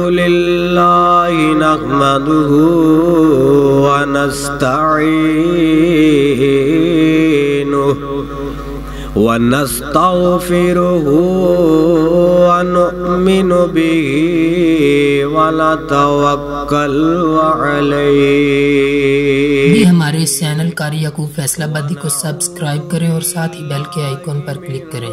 अल्हम्दुलिल्लाह नहमदुहु व नस्तईनुहु व नस्तगफिरुहु व नुमिनु बिही व नतवक्कलु अलैहि भी हमारे इस चैनल कारी यकूब फैसलाबादी को सब्सक्राइब करें और साथ ही बेल के आइकॉन पर क्लिक करें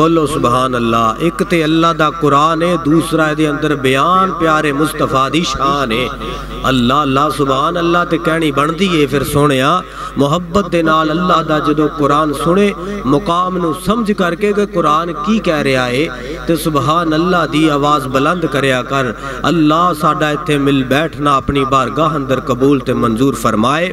बोलो सुबहान अल्लाह एक तो अल्लाह का कुरान है दूसरा ये अंदर बयान प्यारे मुस्तफ़ा दी शान है अल्लाह अल्लाह सुबहान अल्लाह तो कहनी बनती है फिर सुने मुहब्बत के नाल अल्लाह का जो कुरान सुने मुकाम न समझ करके कि कुरान की कह रहा है तो सुबहान अल्लाह की आवाज़ बुलंद कर अल्लाह साडा इत्थे मिल बैठना अपनी बारगाह अंदर कबूल तो मंजूर फरमाए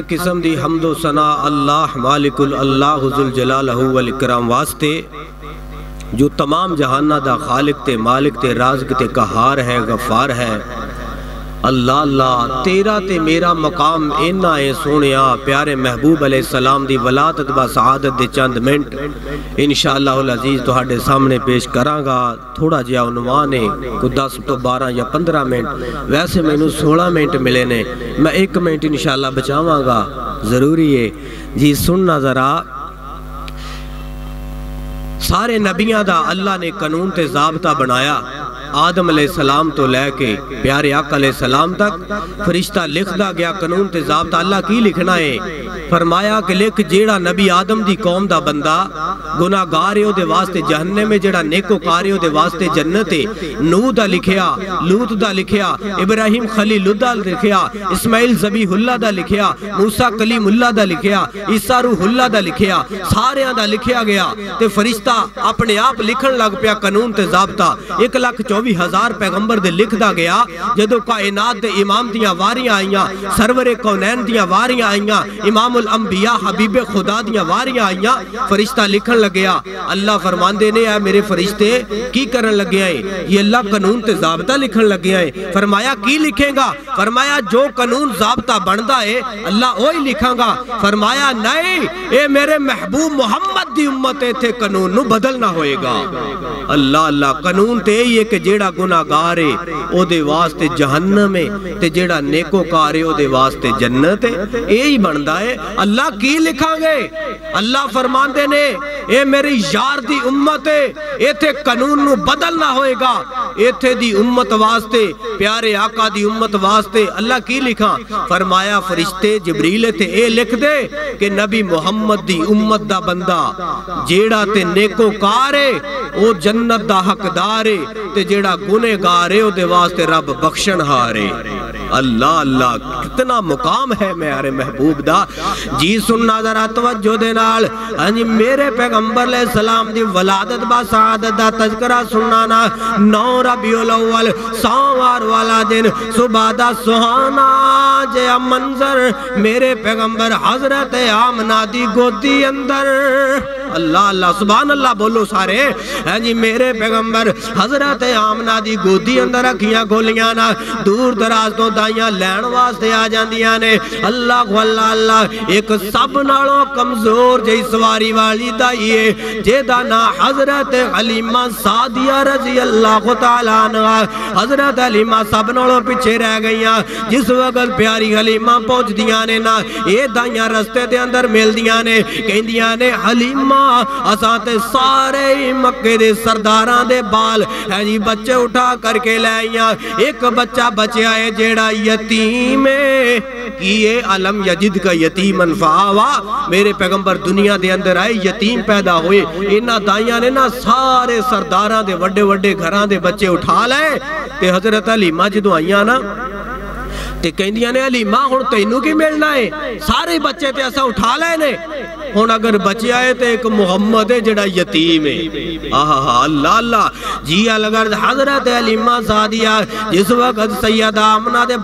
हर किस्म दी हमदो सना अल्लाह मालिकुल अल्लाह जुल जलाल वल इकराम वास्ते, जो तमाम जहाना दा खालिक ते मालिक ते राज़िक ते कहार है, गफार है। अल्लाह अल्लाह, तेरा ते मेरा मकाम इन्ना है सोनिया प्यारे महबूब अले सलाम की वलादत व शहादत के चंद मिनट। इन शाह अज़ीज़ थोड़े सामने पेश कराँगा। थोड़ा जहा अनुमान है, कोई दस तो बारह या पंद्रह मिनट। वैसे मैं सोलह मिनट मिले ने। मैं एक मिनट इन शाला बचावगा। ज़रूरी है। जी, सुनना जरा। सारे नबिया का अल्लाह ने कानून से जबता बनाया। ਤੇ ਜ਼ਾਬਤਾ ਬਣਾਇਆ आदम सलाम तो लैके प्यारे आका सलाम तक फरिश्ता लिखदा गया कानून ते ज़ाब्ता अल्लाह की लिखना है फरमाया कि लिख जेड़ा नबी आदम दी कौम दा बंदा गुनाहगार है ओदे वास्ते जहन्नम में जेड़ा नेकोकार है ओदे वास्ते जन्नत है नूह दा लिखिया लूत दा लिखिया इब्राहिम खलीलुल्लाह दा लिखिया इस्माइल ज़बीहुल्लाह दा लिखिया मूसा कलीमुल्लाह दा लिखिया ईसा रूहुल्लाह दा लिखिया सारियां दा लिखिया गया ते फरिश्ता अपने आप लिखण लग पिया कानून ते ज़ाब्ता एक लाख चौबी हज़ार पैगंबर दे लिखदा गया, जदों कायनात इमाम दियाँ वारियाँ आईयां सरवरे कौनैन दियाँ वारियाँ आईयां इमामुल अंबिया हबीबे खुदा दियाँ वारियाँ आईयां फरिश्ता लिखण लगया अल्लाह फरमांदे ने आ मेरे फरिश्ते, की करन लगे हैं ये अल्लाह कानून ते ज़ाब्ता लिखण लगे हैं फरमाया, की लिखेगा? फरमाया, जो कानून ज़ाब्ता बनदा है अल्लाह ओही लिखांगा। फरमाया, नहीं, ए मेरे महबूब मोहम्मद दी उम्मत इथे कानून नु बदलना होएगा। अल्लाह अल्लाह, कानून ते यही है कि जेड़ा गुनाहगार है ओदे है, ते जेड़ा नेकोकार है जन्नत है। यही बनदा है, अल्लाह की लिखांगे? अल्लाह फरमांदे ने, ए मेरी यार दी उम्मत है इथे कानून बदलना होएगा। इथे दी उम्मत वास्ते, प्यारे आका दी उम्मत वास्ते अल्लाह की लिखा? फरमाया, फरिश्ते जबरील थे ए लिख दे कि नबी मोहम्मद दी उम्मत दा बंदा जेड़ा ते नेकोकार है, ओ जन्नत दा हकदार है, ते जेड़ा गुनेगार है ओदे वास्ते रब बख्शण हार। अल्लाह अल्लाह, कितना मुकाम है मेरे महबूब दा। जी सुनना, जरा तवज्जो दे नाल। हाँ जी, मेरे पैगंबर ले सलाम दी वलादत बा, सादत दा तज़करा सुनना ना। नौ रबीउल अव्वल सोमवार वाला दिन, सुबह दा सुहाना, जे मंजर। मेरे पैगंबर हज़रत आमना दी गोदी अंदर। अल्लाह अल्लाह सुबह अल्लाह बोलो सारे। है जी, मेरे पैगंबर, हज़रत आमना दी गोदी अंदर अखियाँ खोलियाँ ना, दूर दराज तो दाइयाँ लैन वास्ते आ जांदियाँ ने। अल्लाह अल्लाह अल्लाह, एक सब नालों कमज़ोर जई सवारी वाली दाई है, जेदा ना हज़रत हलीमा सादिया रज़ी अल्लाह तआला हज़रत हलीमा सब नालों पीछे रह गई जिस वक्त प्यारी हलीमा पहुंचदियाँ ने ना, ये दाइयाँ रस्ते अंदर ने, कहंदियाँ ने हलीमा ਅਸਾਂ ਤੇ ਸਾਰੇ ਹੀ ਮੱਕੇ ਦੇ ਸਰਦਾਰਾਂ ਦੇ ਬਾਲ। ਹੈ ਜੀ, ਬੱਚੇ ਉਠਾ ਕਰਕੇ ਲੈ ਆਈਆਂ। ਇੱਕ ਬੱਚਾ ਬਚਿਆ ਹੈ ਜਿਹੜਾ ਯਤੀਮ ਹੈ ਕੀ ਇਹ ਅਲਮ ਯਜਿਦ ਕਾ ਯਤੀਮਨ ਫਾਵਾ। ਮੇਰੇ ਪੈਗੰਬਰ ਦੁਨੀਆ ਦੇ ਅੰਦਰ ਆਏ, ਯਤੀਮ ਪੈਦਾ ਹੋਏ। ਇਹਨਾਂ ਦਾਈਆਂ ਨੇ ਨਾ ਸਾਰੇ ਸਰਦਾਰਾਂ ਦੇ ਵੱਡੇ ਵੱਡੇ ਘਰਾਂ ਦੇ ਬੱਚੇ ਉਠਾ ਲਏ। ਤੇ ਹਜ਼ਰਤ ਹਲੀਮਾ ਜਦੋਂ ਆਈਆਂ ਨਾ, ਤੇ ਕਹਿੰਦੀਆਂ ਨੇ ਹਲੀਮਾ ਹੁਣ ਤੈਨੂੰ ਕੀ ਮਿਲਣਾ ਏ? ਸਾਰੇ ਬੱਚੇ ਤੇ ਅਸਾਂ ਉਠਾ ਲਏ ਨੇ। ਹੁਣ अगर ਬਚਿਆ है तो एक मुहम्मद है जरा यतीम है। आह ਅੱਲਾ ਅੱਲਾ ਜੀ ਅਲਗਰ ਹਜ਼ਰਤ ਅਲੀਮਾ ਸਾਦੀਆ ਜਿਸ ਵਕਤ ਸੈਯਦਾ ਆਮਨਾ ਦੇ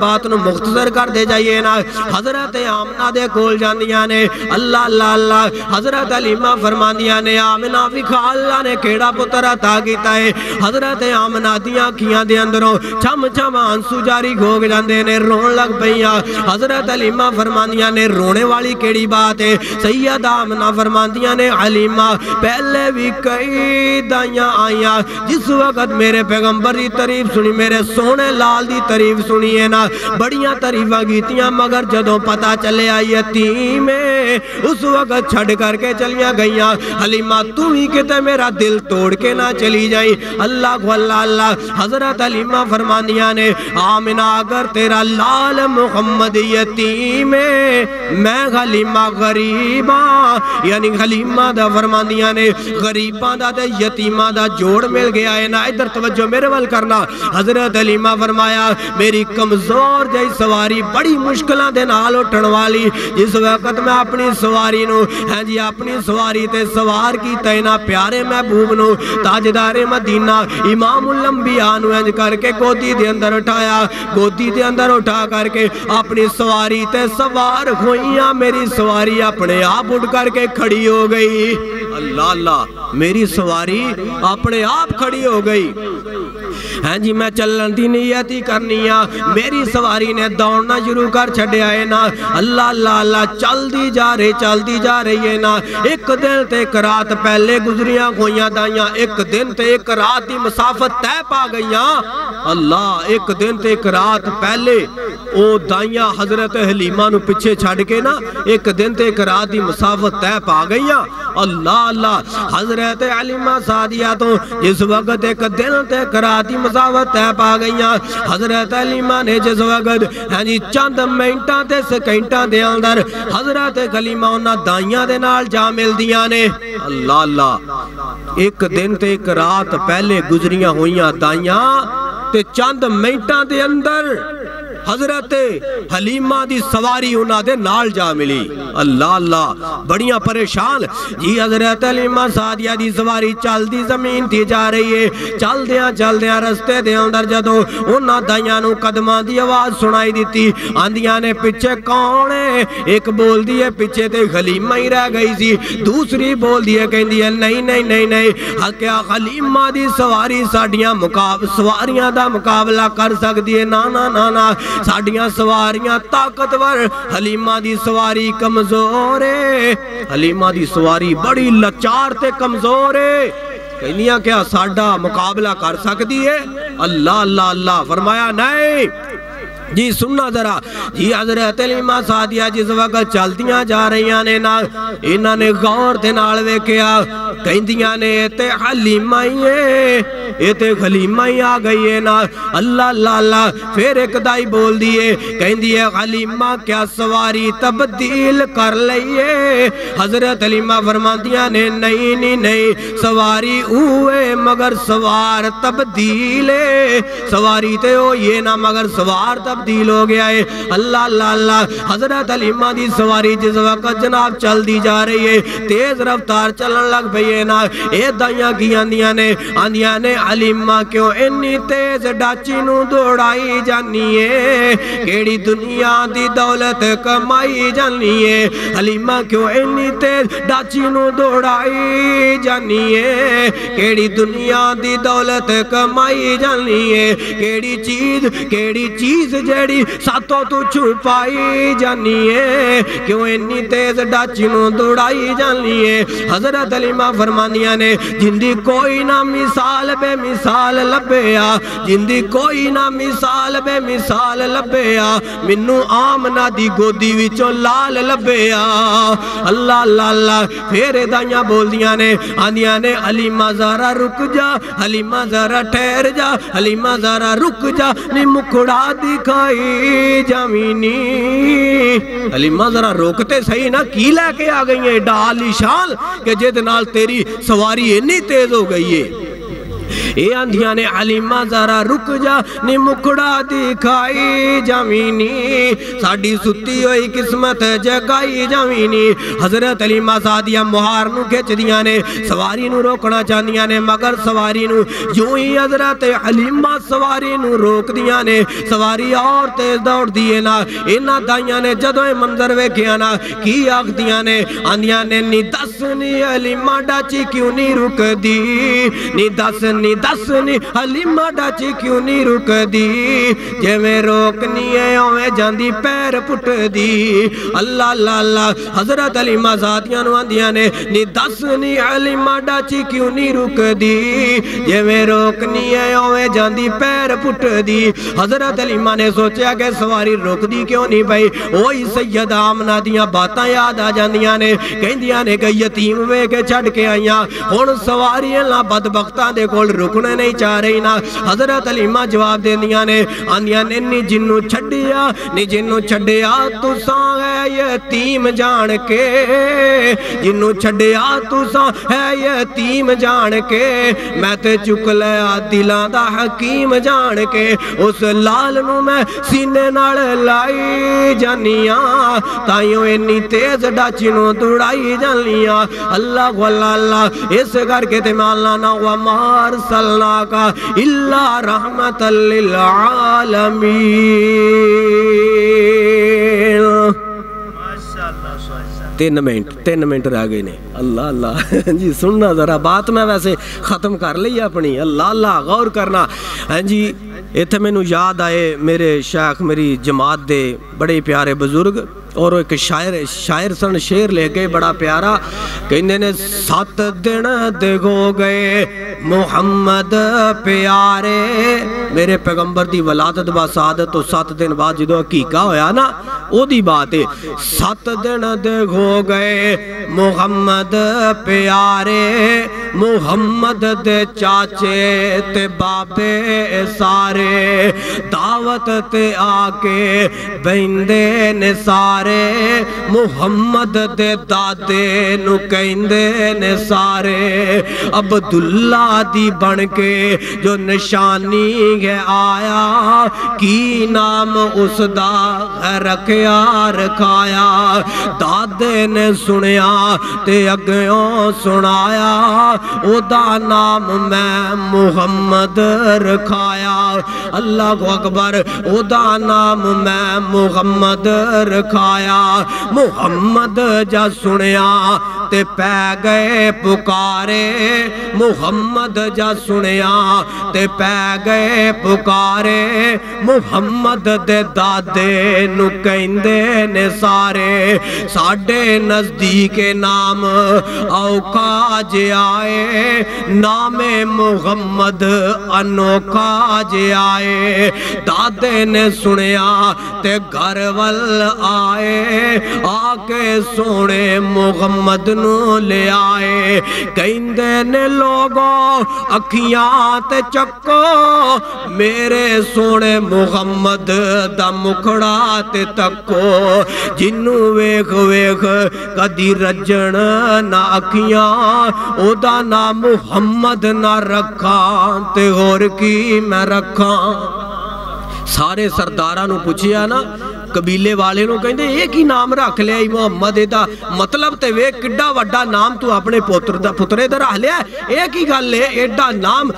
मुख्तर कर दे जाइए ना, हज़रत आमना दे कोल जा ने, अल्लाह अल्लाह अल्लाह। हज़रत अलीमा फरमांदियाँ ने, आमना विखा, अल्लाह ने केड़ा पुत्र अता किया है? हज़रत आमना दी अखियाँ दे अंदरों छम छम आँसू जारी खोग जाते ने, रोन लग पईया। हज़रत अलीमा फरमांदियाँ ने, रोने वाली केड़ी बात है? सैयदा आमना फरमांदियाँ ने, अलीमा, पहले भी कई दाइयाँ आईया। जिस वक्त मेरे पैगंबर की तारीफ़ सुनी, मेरे सोने लाल की तारीफ़ सुनी है ना, बड़िया तारीफा कीतियाँ, मगर जदों पता चले आई यतीम उस वक्त छड़ करके चलिया गई हलीमा तू ही किते मेरा दिल तोड़ के ना चली जाई। अल्लाह को अल्लाह अल्लाह। हज़रत हलीमा फरमानिया ने, आमिना, अगर तेरा लाल मोहम्मद यतीम मैं हलीमा गरीबा यानी हलीमा दा फरमानिया ने, गरीबा दा ते यतीमा दा जोड़ मिल गया है ना, इधर तवज्जो मेरे वाल करना। हज़रत हलीमा फरमाया, मेरी कमज़ोर जई सवारी बड़ी मुश्किलों के नाल उठन वाली, जिस वक्त मैं अपनी सवारी नु, हाँ जी, अपनी सवारी ते सवार कीता ना, प्यारे महबूब नु, ताजदारे मदीना, इमामुल अंबिया नु इंज करके गोदी दे अंदर उठाया। गोदी दे अंदर उठा करके अपनी सवारी ते सवार होइया मेरी सवारी अपने आप उठ करके खड़ी हो गई। अल्लाह अल्लाह मेरी सवारी अपने आप खड़ी हो गई। हैं जी मैं चलन की नीयत ही करनी आ मेरी सवारी ने दौड़ना शुरू कर छड़िया है ना अल्लाह अल्लाह अल्लाह चलती जा रही चलती जा रही है ना एक दिन ते एक रात पहले गुजरिया खोइया दाइया एक दिन ते एक रात की मुसाफत तय पा गई अल्लाह एक दिन ते एक रात पहले ओ दाइया हज़रत हलीमा पीछे छड़ के ना एक दिन ते एक रात की मुसाफत तय पा गई अल्लाह अल्लाह हज़रत अलीमा सादिया तो जिस वक्त एक दिन ते एक रात तय पा गई हज़रत अलीमा ने जिस वक्त हाँ जी, चंद मिनटा ते दे अंदर हज़रत कलीमा उन्होंने दाइया नाल जा ने। अल्लाह अल्लाह, एक दिन ते एक रात पहले गुजरिया हुई दाइया चंद मिनटा दे अंदर हज़रत हलीमा दी सवारी उन्होंने नाल जा मिली। अल्लाह अल्लाह, बड़िया परेशान। जी हज़रत हलीमा सादिया दी सवारी चलती ज़मीन थी जा रही है। चलद्या चलद्या रस्ते दे अंदर जदों उन्होंने दाइया कदमां दी आवाज़ सुनाई दी आंदिया ने पिछे कौन है? एक बोल दी है पिछे ते हलीमा ही रह गई सी। दूसरी बोल दी है कहती है, नहीं नहीं नहीं नहीं क्या हलीमा दी सवारी साडियाँ मुकाब, सवारियाँ दा मुकाबला कर सकती है। ना ना ना ना साडियाँ सवारियाँ ताकतवर, हलीमा दी सवारी कमज़ोर है। हलीमा दी सवारी बड़ी लाचार ते कमज़ोर है। कहनिया क्या साडा मुकाबला कर सकती है? अल्लाह अल्लाह अल्लाह, फरमाया, नहीं। जी, सुनना जरा। जी, हज़रत अलीमा सादिया जिस वक्त चलदियाँ जा रही ने ना इन्हों ने गौर के नाल वेख्या कहदियाँ ने ते हलीमा ही है ये ते खलीमा ही आ गई है ना अल्लाह अल्लाह फिर एक दाई बोल दिए कहती है हलीमा क्या सवारी तब्दील कर लईए हज़रत हलीमा फरमादियाँ ने, नहीं नहीं नहीं, सवारी हुए मगर सवार तब्दील सवारी ते ये ना, मगर सवार तब तब्दील हो गया है। अल्लाह अल्लाह अल्लाह। हज़रत अलीमा दी सवारी जिस वक्त जनाब चलती जा रही है, तेज रफ्तार चलन लग पई है ना। ये दाइया की आंदिया ने आंदिया ने अलीमा क्यों इन्नी तेज डाची दौड़ाई जानी है? दुनिया दी दौलत कमाई जानी है? अलीमा क्यों इन्नी तेज डाची दौड़ाई जानी है? केड़ी दुनिया दी दौलत कमाई जानी है? चीज़, केड़ी चीज़ तू छुपाई जानी है क्यों इन्नी तेज डाची नु दौड़ाई जानी है हज़रत अलीमा फरमानिया ने, जिंदी कोई ना मिसाल बेमिसाल लभेया जिंदी कोई ना मिसाल बेमिसाल लभेया मिनू आमना दी गोदी विचों लाल लभेया अल्लाह अल्लाह अल्लाह, फिर दाइया बोलदियाँ ने, आंदियाँ ने हलीमा जरा रुक जा हलीमा जरा ठहर जा हलीमा जरा रुक जा, नी मुखड़ा दिखाई जमीनी। हलीमा जरा रोकते सही ना, की लैके आ गई है? डाल शाल के जिद तेरी सवारी इन्नी तेज हो गई है। ये आंधिया ने हलीमा जरा रुक जा, नी मुखड़ा दिखाई जमीनी। साडी सुती हुई किस्मत जगाई जमीनी। हज़रत अलीमा सादिया मुहार नु खिंचदियाँ ने, सवारी नु रोकना चाहदियाँ ने, मगर सवारी नु यूँ ही हज़रत हलीमा सवारी नु रोकदियाँ ने। सवारी और तेज दौड़दी है ना, इन्हां दाइयाँ ने जदों ये मंजर वेखिया ना, की आखदियाँ ने आंदियाँ ने, नी दस नी हलीमा डाची क्यों नहीं रुकदी? नी दस नी दस नी हलीमा डाची क्यों नहीं रुकदी? जिवें रोकनी है उवें जांदी पैर पुटदी। अल्लाह अल्लाह अल्लाह, हज़रत हलीमा नु आंदियाँ ने, नी दस नी हलीमा डाची क्यों नहीं रुकदी? जिवें रोकनी है उवें जांदी पैर पुटदी। हज़रत हलीमा ने सोचा कि सवारी रुकदी क्यों नहीं पई ओही सैयद आमना दियाँ बातां याद आ जांदियाँ ने। कहंदियाँ ने कि यतीम वे के छड़ के आईयां हुन सवारियाँ ला बदबख्तां दे कोल रुकना नहीं चाह रही ना। हज़रत अलीमा जवाब देंदियाँ ने, आंदियाँ ने, नी जिन्नू छड्डिया, नी जिन्नू छड्डिया, तुसां है यतीम जान के। जिन्नू छड्डिया, तुसां है यतीम जान के। मैं ते चुक लिया दिलां दा हकीम जान के। उस लाल नु मैं सीने नाल लाई जानिया, ताइयों इन्नी तेज डाची नु दौड़ाई जानिया। अल्लाह अल्लाह, इस करके ते माला ना हुआ मार तीन मिनट तीन मिनट रह गए ने अल्लाह अल्लाह जी सुनना जरा बात मैं वैसे खत्म कर ली अपनी अल्लाह अल्लाह गौर करना हाँ जी इतने मैनू याद आए मेरे शेख मेरी जमात दे बड़े प्यारे बुज़ुर्ग, और एक शायर शायर सन शेर ले गए बड़ा प्यारा। सत दिन देखो गए, मुहम्मद प्यारे, मेरे पैगंबर दी वलादत बासादत तो सत दिन बाद जो हकीका होया ना ओदी बात है सत दिन देखो गए, मुहम्मद प्यारे मुहम्मद दे चाचे ते बाबे सारे दावत ते आके बहिंदे ने सारे, मुहम्मद दे दादे नु कहंदे ने सारे। अब्दुल्ला दी बन के जो निशानी है आया, की नाम उसदा रखया, रखाया। दादे ने सुनिया ते अग्यों सुनाया, ओदा नाम मैं मुहम्मद रखाया। अल्लाह को अकबर ओदा नाम मैं मुहम्मद रखाया मुहम्मद जा सुनिया ते पै गए पुकारे, मुहम्मद जा सुनिया ते पै गए पुकारे, मुहम्मद दे दादे नु कहंदे ने सारे। साडे नज़दीक नाम औखा जे आए, नामे मुहम्मद अनोखा जे आए। दादे ने सुनिया ते घर वल आए, आके सोने मुहम्मद ਨੂੰ ਲਿਆਏ। ਕਹਿੰਦੇ ਨੇ ਲੋਗੋ, ਅੱਖੀਆਂ ਤੇ ਚੱਕੋ। ਮੇਰੇ ਸੋਹਣੇ ਮੁਹੰਮਦ ਦਾ ਮੁਖੜਾ ਤੇ ਤੱਕੋ। ਜਿੰਨੂੰ ਵੇਖ ਵੇਖ ਕਦੀ ਰੱਜਣ ਨਾ ਅੱਖੀਆਂ, ਉਹਦਾ ਨਾਮ ਮੁਹੰਮਦ ਨਾ ਰੱਖਾਂ। ਤੇ ਹੋਰ ਕੀ ਮੈਂ ਰੱਖਾਂ? ਸਾਰੇ ਸਰਦਾਰਾਂ ਨੂੰ ਪੁੱਛਿਆ ਨਾ ਕਬੀਲੇ ਵਾਲੇ ਨੂੰ ਕਹਿੰਦੇ, ਇਹ ਕੀ ਨਾਮ ਰੱਖ ਲਿਆ ਈ ਮੁਹੰਮਦ? ਇਹਦਾ ਮਤਲਬ ਤੇ ਵੇਖ ਕਿੱਡਾ ਵੱਡਾ ਨਾਮ ਤੂੰ ਆਪਣੇ ਪੁੱਤਰ ਦਾ, ਪੁੱਤਰੇ ਦਾ ਰੱਖ ਲਿਆ। ਇਹ ਕੀ ਗੱਲ ਏ? ਐਡਾ ਨਾਮ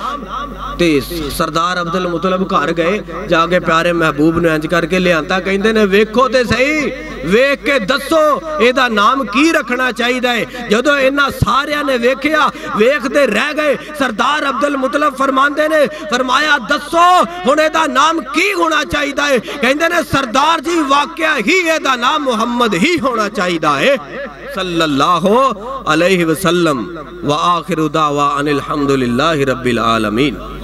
ਤੇ ਸਰਦਾਰ ਅਬਦੁਲ ਮੁਤਲਬ ਘਰ ਗਏ, ਜਾ ਕੇ ਪਿਆਰੇ ਮਹਿਬੂਬ ਨੂੰ ਇੰਜ ਕਰਕੇ ਲਿਆਂਦਾ, ਕਹਿੰਦੇ ਨੇ, ਵੇਖੋ ਤੇ ਸਹੀ ਵੇਖ ਕੇ ਦੱਸੋ ਇਹਦਾ ਨਾਮ ਕੀ ਰੱਖਣਾ ਚਾਹੀਦਾ ਹੈ? ਜਦੋਂ ਇਹਨਾਂ ਸਾਰਿਆਂ ਨੇ ਵੇਖਿਆ, ਵੇਖਦੇ ਰਹਿ ਗਏ। ਸਰਦਾਰ ਅਬਦੁਲ ਮੁਤਲਬ ਫਰਮਾਉਂਦੇ ਨੇ, ਫਰਮਾਇਆ, ਦੱਸੋ, ਹੁਣ ਇਹਦਾ ਨਾਮ ਕੀ ਹੋਣਾ ਚਾਹੀਦਾ ਹੈ? ਕਹਿੰਦੇ ਨੇ, ਸਰਦਾਰ ਜੀ, ਵਾਕਿਆ ਹੀ ਇਹਦਾ ਨਾਮ ਮੁਹੰਮਦ ਹੀ ਹੋਣਾ ਚਾਹੀਦਾ ਹੈ। ਸੱਲੱਲਾਹੁ ਅਲੈਹਿ ਵਸੱਲਮ। ਵਾ ਆਖਿਰ ਦਾਵਾ ਅਨਿਲ ਹਮਦੁਲਿਲਾਹਿ ਰੱਬਿਲ ਆਲਮੀਨ।